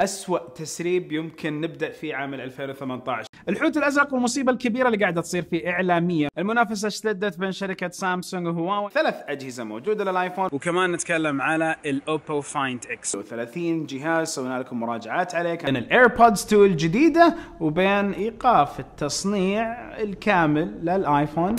أسوأ تسريب يمكن نبدأ فيه عام 2018 الحوت الأزرق والمصيبة الكبيرة اللي قاعدة تصير فيه إعلامية. المنافسة اشتدت بين شركة سامسونج وهواوي. ثلاث أجهزة موجودة للآيفون. وكمان نتكلم على ال Oppo Find X و30 جهاز سوينا لكم مراجعات عليه بين ال AirPods 2 الجديدة وبين إيقاف التصنيع الكامل للآيفون.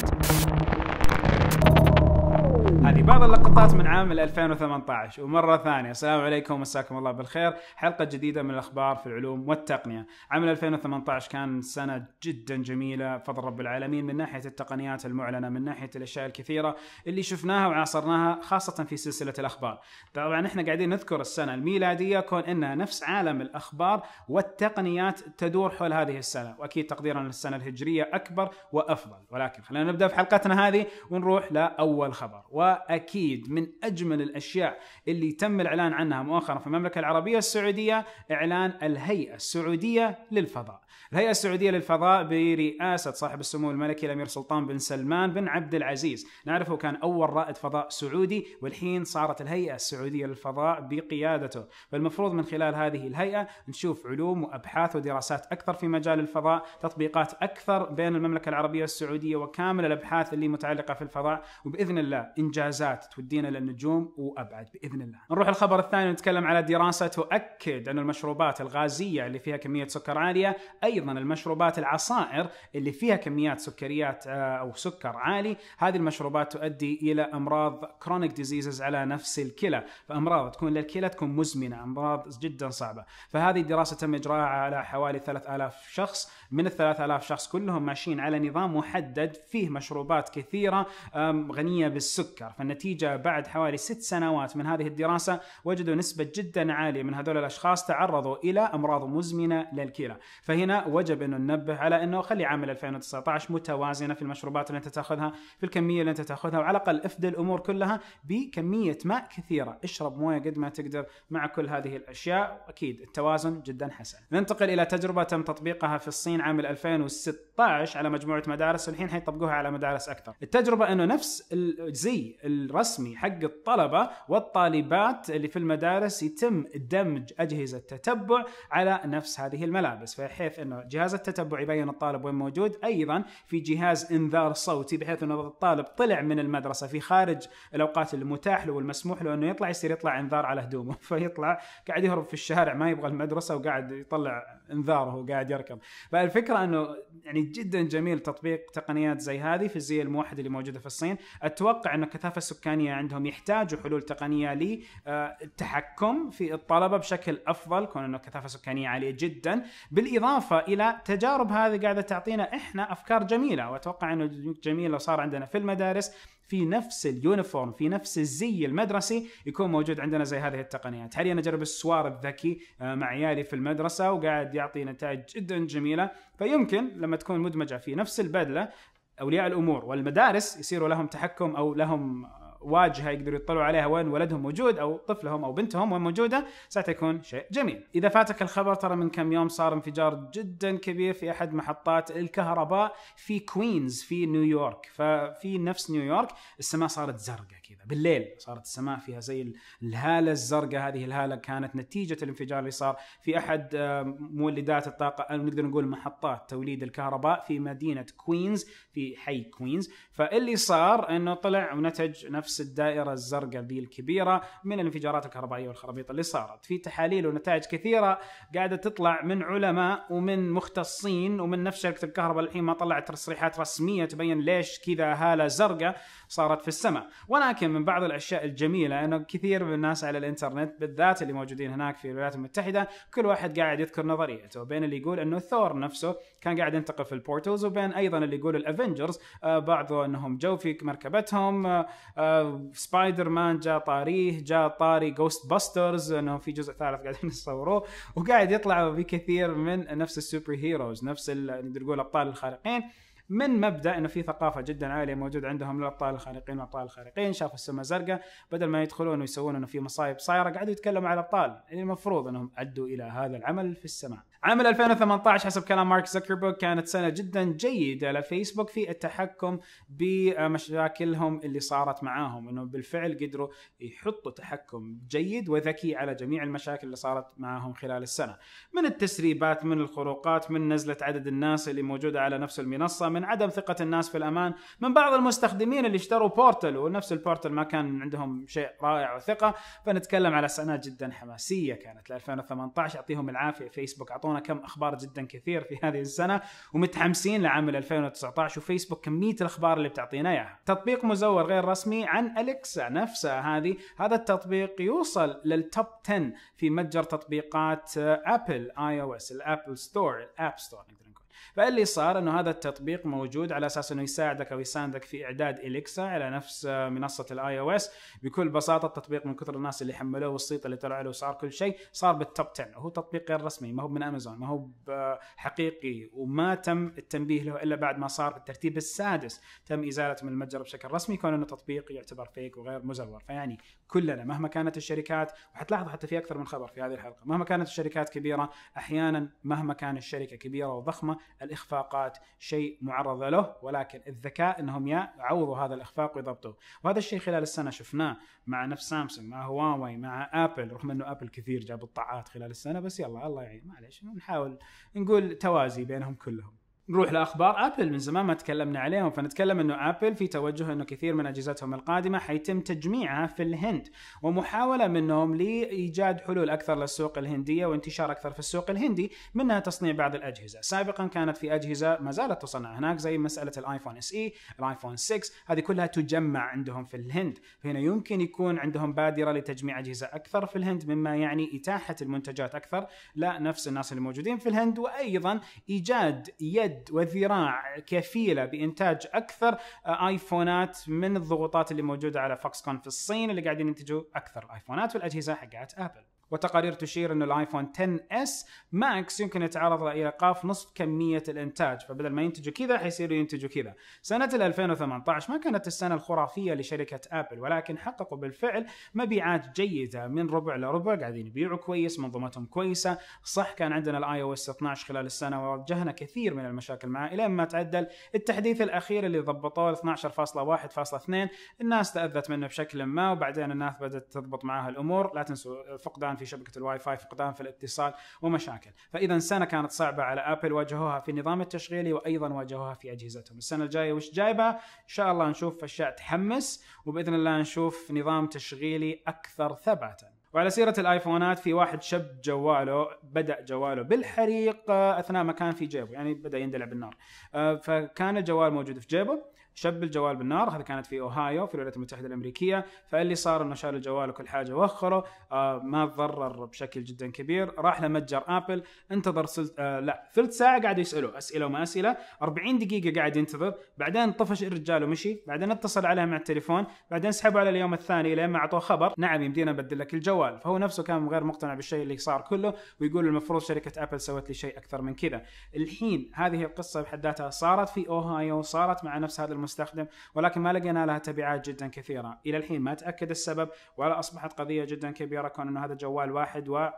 هذه بعض اللقطات من عام 2018 ومرة ثانية السلام عليكم مساكم الله بالخير. حلقة جديدة من الأخبار في العلوم والتقنية. عام 2018 كان سنة جدا جميلة بفضل رب العالمين من ناحية التقنيات المعلنة من ناحية الأشياء الكثيرة اللي شفناها وعاصرناها خاصة في سلسلة الأخبار. طبعا إحنا قاعدين نذكر السنة الميلادية كون إنها نفس عالم الأخبار والتقنيات تدور حول هذه السنة. وأكيد تقديرا للسنة الهجرية أكبر وأفضل. ولكن خلينا نبدأ في حلقتنا هذه ونروح لأول خبر. وأكيد من أجمل الأشياء اللي تم الإعلان عنها مؤخرا في المملكة العربية السعودية إعلان الهيئة السعودية للفضاء. الهيئة السعودية للفضاء برئاسة صاحب السمو الملكي الأمير سلطان بن سلمان بن عبد العزيز، نعرفه كان أول رائد فضاء سعودي والحين صارت الهيئة السعودية للفضاء بقيادته، فالمفروض من خلال هذه الهيئة نشوف علوم وأبحاث ودراسات أكثر في مجال الفضاء، تطبيقات أكثر بين المملكة العربية السعودية وكامل الأبحاث اللي متعلقة في الفضاء. وبإذن الله إنجازات تودينا للنجوم وأبعد بإذن الله. نروح الخبر الثاني ونتكلم على دراسة تؤكد أن المشروبات الغازية اللي فيها كمية سكر عالية أيضا المشروبات العصائر اللي فيها كميات سكريات أو سكر عالي هذه المشروبات تؤدي إلى أمراض chronic diseases على نفس الكلى. فأمراض تكون للكلى تكون مزمنة أمراض جدا صعبة. فهذه الدراسة تم إجراءها على حوالي 3000 شخص. من ال 3000 شخص كلهم ماشيين على نظام محدد فيه مشروبات كثيرة غنية بالسكر. فالنتيجة بعد حوالي ست سنوات من هذه الدراسة وجدوا نسبة جدا عالية من هذول الأشخاص تعرضوا إلى أمراض مزمنة للكلى. فهنا وجب انه ننبه على أنه خلي عام 2019 متوازنة في المشروبات اللي أنت تأخذها في الكمية اللي أنت تأخذها وعلى الأقل افدي الأمور كلها بكمية ماء كثيرة. اشرب موية قد ما تقدر مع كل هذه الأشياء. أكيد التوازن جدا حسن. ننتقل إلى تجربة تم تطبيقها في الصين عام 2016 على مجموعة مدارس والحين حيطبقوها على مدارس أكثر. التجربة إنه نفس الزي الرسمي حق الطلبة والطالبات اللي في المدارس يتم دمج أجهزة تتبع على نفس هذه الملابس. بحيث إنه جهاز التتبع يبين الطالب وين موجود. أيضا في جهاز إنذار صوتي بحيث إنه الطالب طلع من المدرسة في خارج الأوقات المتاح له والمسموح له إنه يطلع يصير يطلع إنذار على هدومه. فيطلع قاعد يهرب في الشارع ما يبغى المدرسة وقاعد يطلع انذار وهو قاعد يركض فالفكرة أنه يعني جدا جميل تطبيق تقنيات زي هذه في الزي الموحد اللي موجودة في الصين. أتوقع انه الكثافة السكانية عندهم يحتاجوا حلول تقنية للتحكم في الطلبة بشكل أفضل كون أنه كثافه سكانيه عالية جدا. بالإضافة إلى تجارب هذه قاعدة تعطينا إحنا أفكار جميلة. وأتوقع أنه جميل لو صار عندنا في المدارس. في نفس ال uniform في نفس الزي المدرسي يكون موجود عندنا زي هذه التقنيات. حاليا أجرب السوار الذكي مع عيالي في المدرسة وقاعد يعطي نتائج جدا جميلة. فيمكن لما تكون مدمجة في نفس البدلة أولياء الأمور والمدارس يصيروا لهم تحكم أو لهم واجهة يقدروا يطلعوا عليها وين ولدهم موجود أو طفلهم أو بنتهم وين موجودة ساعتها يكون شيء جميل. إذا فاتك الخبر ترى من كم يوم صار انفجار جدا كبير في أحد محطات الكهرباء في كوينز في نيويورك، ففي نفس نيويورك السماء صارت زرقاء كذا بالليل صارت السماء فيها زي الهالة الزرقاء. هذه الهالة كانت نتيجة الانفجار اللي صار في أحد مولدات الطاقة أو نقدر نقول محطات توليد الكهرباء في مدينة كوينز في حي كوينز، فاللي صار إنه طلع ونتج نفس نفس الدائرة الزرقاء ذي الكبيرة من الانفجارات الكهربائية والخرابيط اللي صارت. في تحاليل ونتائج كثيرة قاعدة تطلع من علماء ومن مختصين ومن نفس شركة الكهرباء الحين ما طلعت تصريحات رسمية تبين ليش كذا هالة زرقاء صارت في السماء. ولكن من بعض الأشياء الجميلة أنه كثير من الناس على الإنترنت بالذات اللي موجودين هناك في الولايات المتحدة كل واحد قاعد يذكر نظريته. بين اللي يقول أنه ثور نفسه كان قاعد ينتقل في ال portals وبين أيضا اللي يقول ال Avengers آه بعضه أنهم جو في مركبتهم سبايدر مان جاء طاريه جاء طاري Ghostbusters إنه في جزء ثالث قاعدين يصوروه وقاعد يطلع بكثير من نفس ال superheroes نفس نقدر نقول أبطال الخارقين. من مبدأ إنه في ثقافة جدا عالية موجودة عندهم للأبطال الخارقين والأبطال الخارقين شافوا السماء زرقاء بدل ما يدخلون ويسوون إنه في مصايب صايرة قاعدوا يتكلموا على الأبطال. يعني المفروض إنهم أدوا إلى هذا العمل في السماء. عام 2018 حسب كلام مارك زكربرج كانت سنة جدا جيدة لفيسبوك في التحكم بمشاكلهم اللي صارت معاهم إنه بالفعل قدروا يحطوا تحكم جيد وذكي على جميع المشاكل اللي صارت معاهم خلال السنة. من التسريبات من الخروقات من نزلة عدد الناس اللي موجودة على نفس المنصة من عدم ثقة الناس في الأمان من بعض المستخدمين اللي اشتروا Portal ونفس ال Portal ما كان عندهم شيء رائع وثقة. فنتكلم على سنة جدا حماسية كانت ل 2018 يعطيهم العافية. فيسبوك اعطونا كم أخبار جدا كثير في هذه السنة ومتحمسين لعام 2019 وفيسبوك كميه الأخبار اللي بتعطينا إياها. تطبيق مزور غير رسمي عن أليكسا نفسها هذه. هذا التطبيق يوصل لل top 10 في متجر تطبيقات Apple iOS ال Apple Store ال App Store. نقدر فاللي صار إنه هذا التطبيق موجود على أساس إنه يساعدك أو يساندك في إعداد إليكسا على نفس منصة ال iOS. بكل بساطة التطبيق من كثر الناس اللي حملوه والصيت اللي طلع له وصار كل شيء صار بال top 10 وهو تطبيق غير رسمي ما هو من أمازون ما هو حقيقي وما تم التنبيه له إلا بعد ما صار بالترتيب السادس. تم ازالته من المتجر بشكل رسمي كون إنه تطبيق يعتبر fake وغير مزور. فيعني كلنا مهما كانت الشركات وحتلاحظوا حتى في أكثر من خبر في هذه الحلقة مهما كانت الشركات كبيرة أحيانا مهما كان الشركة كبيرة وضخمة الإخفاقات شيء معرضة له ولكن الذكاء إنهم يعوضوا هذا الإخفاق ويضبطوه. وهذا الشيء خلال السنة شفناه مع نفس سامسونج مع هواوي مع آبل رغم إنه آبل كثير جاب الطامات خلال السنة بس يلا الله يعين معليش نحاول نقول توازي بينهم كلهم. نروح لأخبار ابل من زمان ما تكلمنا عليهم فنتكلم إنه ابل في توجه إنه كثير من أجهزتهم القادمة حيتم تجميعها في الهند ومحاولة منهم لإيجاد حلول أكثر للسوق الهندية وانتشار أكثر في السوق الهندي منها تصنيع بعض الأجهزة. سابقا كانت في أجهزة ما زالت تصنع هناك زي مسألة ال iPhone SE ال iPhone 6 هذه كلها تجمع عندهم في الهند. فهنا يمكن يكون عندهم بادرة لتجميع أجهزة أكثر في الهند مما يعني إتاحة المنتجات أكثر لنفس الناس اللي موجودين في الهند وأيضا إيجاد يد وذراع كفيلة بإنتاج أكثر iPhone ات من الضغوطات اللي موجودة على Foxconn في الصين اللي قاعدين ينتجوا أكثر ال iPhone ات والأجهزة حقات آبل. وتقارير تشير إنه ال iPhone 10 S Max يمكن يتعرض إلى إيقاف نصف كمية الإنتاج فبدل ما ينتجوا كذا حيصيروا ينتجوا كذا. سنة 2018 ما كانت السنة الخرافية لشركة ابل ولكن حققوا بالفعل مبيعات جيدة من ربع لربع قاعدين يبيعوا كويس منظومتهم كويسة. صح كان عندنا ال iOS 12 خلال السنة وواجهنا كثير من المشاكل معه إلى ما تعدل التحديث الأخير اللي ضبطوه 12.1.2 الناس تأذت منه بشكل ما وبعدين الناس بدأت تضبط معاها الأمور. لا تنسوا فقدان في شبكة الواي فاي فقدان في الاتصال ومشاكل. فإذا سنة كانت صعبة على آبل واجهوها في النظام التشغيلي وأيضا واجهوها في أجهزتهم. السنة الجاية وش جايبة؟ إن شاء الله نشوف أشياء تحمس وبإذن الله نشوف نظام تشغيلي أكثر ثباتا. وعلى سيرة ال iPhone ات في واحد شب جواله بدأ جواله بالحريق أثناء ما كان في جيبه يعني بدأ يندلع بالنار. فكان الجوال موجود في جيبه. شب الجوال بالنار هذه كانت في أوهايو في الولايات المتحدة الأمريكية. فاللي صار إنه شال الجوال وكل حاجة وخره آه ما تضرر بشكل جدا كبير. راح لمتجر آبل انتظر سلت آه لا ثلث ساعة قاعد يسالوه أسئلة وما أسئلة. 40 دقيقة قاعد ينتظر. بعدين طفش الرجال ومشي. بعدين اتصل عليه مع التليفون. بعدين سحبوا على اليوم الثاني لين ما أعطوه خبر. نعم يمدينا نبدل لك الجوال. فهو نفسه كان غير مقتنع بالشيء اللي صار كله ويقول المفروض شركة آبل سوت لي شيء أكثر من كذا. الحين هذه القصة بحد ذاتها صارت في أوهايو صارت مع نفس هذا المستخدم ولكن ما لقينا لها تبعات جدا كثيرة إلى الحين ما تاكد السبب ولا أصبحت قضية جدا كبيرة كون إنه هذا جوال واحد و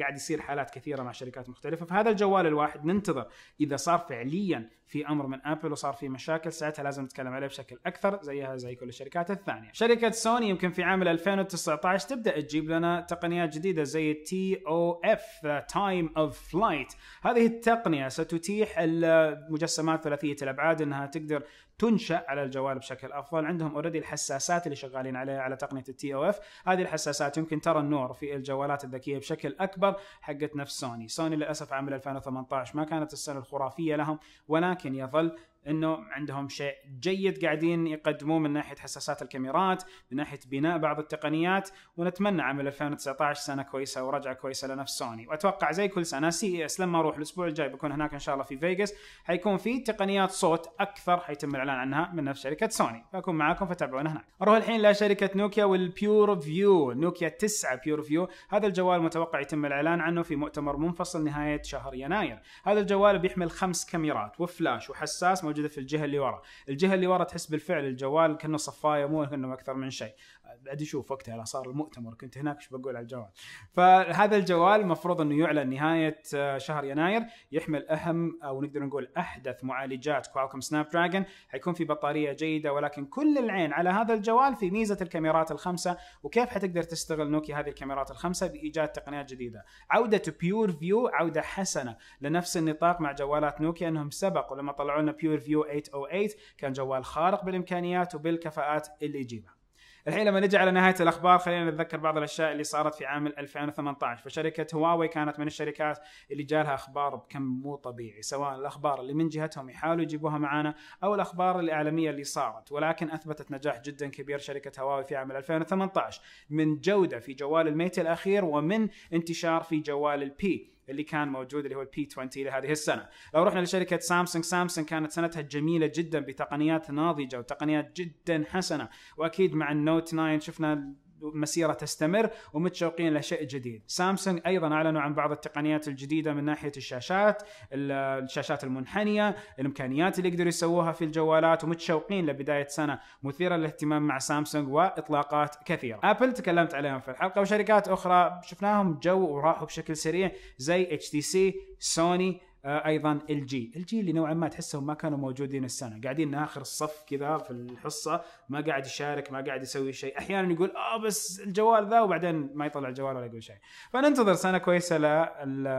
قاعد يصير حالات كثيرة مع شركات مختلفة فهذا الجوال الواحد ننتظر إذا صار فعليا في أمر من ابل وصار في مشاكل ساعتها لازم نتكلم عليه بشكل أكثر زيها زي كل الشركات الثانية. شركة سوني يمكن في عام 2019 تبدأ تجيب لنا تقنيات جديدة زي TOF Time of Flight. هذه التقنية ستتيح المجسمات ثلاثية الأبعاد إنها تقدر تنشأ على الجوال بشكل أفضل. عندهم already الحساسات اللي شغالين عليها على تقنية ال TOF هذه الحساسات يمكن ترى النور في الجوالات الذكية بشكل أكبر حقت نفس سوني سوني للأسف عام 2018 ما كانت السنة الخرافية لهم ولكن يظل انه عندهم شيء جيد قاعدين يقدموه من ناحية حساسات الكاميرات من ناحية بناء بعض التقنيات ونتمنى عام 2019 سنة كويسة ورجعة كويسة لنفس سوني. وأتوقع زي كل سنة CES لما أروح الأسبوع الجاي بكون هناك إن شاء الله في فيغاس حيكون في تقنيات صوت أكثر حيتم الإعلان عنها من نفس شركة سوني. فأكون معاكم فتابعونا هناك. أروح الحين لشركه نوكيا وال PureView نوكيا 9 PureView هذا الجوال متوقع يتم الإعلان عنه في مؤتمر منفصل نهاية شهر يناير. هذا الجوال بيحمل خمس كاميرات وفلاش وحساس موجودة في الجهة اللي ورا. الجهة اللي ورا تحس بالفعل الجوال كأنه صفاية مو كأنه أكثر من شيء. بعد يشوف وقتها لا صار المؤتمر. كنت هناك إيش بقول على الجوال؟ فهذا الجوال المفروض إنه يعلن نهاية آه، شهر يناير يحمل أهم أو نقدر نقول أحدث معالجات كوالكوم Snapdragon حيكون في بطارية جيدة ولكن كل العين على هذا الجوال في ميزة الكاميرات الخمسة. وكيف حتقدر تستغل نوكيا هذه الكاميرات الخمسة؟ بإيجاد تقنيات جديدة. عودة PureView عودة حسنة لنفس النطاق مع جوالات نوكيا إنهم سبقوا لما طلعوا لنا PureView 808 كان جوال خارق بالإمكانيات وبالكفاءات اللي يجيبها. الحين لما نجي على نهاية الأخبار خلينا نتذكر بعض الأشياء اللي صارت في عام 2018 فشركة هواوي كانت من الشركات اللي جالها أخبار بكم مو طبيعي سواء الأخبار اللي من جهتهم يحاولوا يجيبوها معانا أو الأخبار الإعلامية اللي صارت. ولكن أثبتت نجاح جدا كبير شركة هواوي في عام 2018 من جودة في جوال ال Mate الأخير ومن انتشار في جوال ال P. اللي كان موجود اللي هو ال P 20 لهذه السنة. لو رحنا لشركة سامسونج سامسونج كانت سنتها جميلة جدا بتقنيات ناضجة وتقنيات جدا حسنة. وأكيد مع ال Note 9 شفنا مسيرة تستمر ومتشوقين لشيء جديد. سامسونج أيضا أعلنوا عن بعض التقنيات الجديدة من ناحية الشاشات، الشاشات المنحنية، الإمكانيات اللي يقدروا يسووها في الجوالات ومتشوقين لبداية سنة مثيرة للاهتمام مع سامسونج وإطلاقات كثيرة. آبل تكلمت عليهم في الحلقة وشركات أخرى شفناهم جو وراحوا بشكل سريع زي HTC، سوني، أيضا LG LG اللي نوعا ما تحسهم ما كانوا موجودين السنة. قاعدين آخر الصف كذا في الحصة ما قاعد يشارك ما قاعد يسوي شيء. أحيانا يقول آه بس الجوال ذا. وبعدين ما يطلع الجوال ولا يقول شيء. فننتظر سنة كويسة ل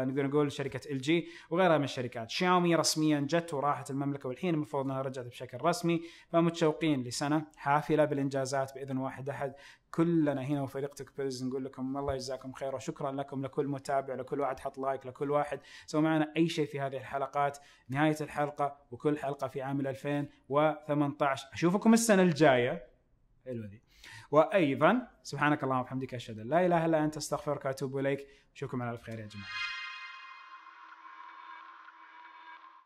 نقدر نقول شركة LG وغيرها من الشركات. شاومي رسميا جت وراحت المملكة والحين المفروض إنها رجعت بشكل رسمي. فمتشوقين لسنة حافلة بالإنجازات بإذن واحد أحد. كلنا هنا وفريق Tech Pills نقول لكم الله يجزاكم خير وشكرا لكم لكل متابع لكل واحد حط لايك لكل واحد سوى معنا أي شيء في هذه الحلقات. نهاية الحلقة وكل حلقة في عام 2018 أشوفكم السنة الجاية. حلوة دي. وأيضا سبحانك اللهم وبحمدك أشهد أن لا إله إلا أنت أستغفرك وأتوب إليك. أشوفكم على ألف خير يا جماعة.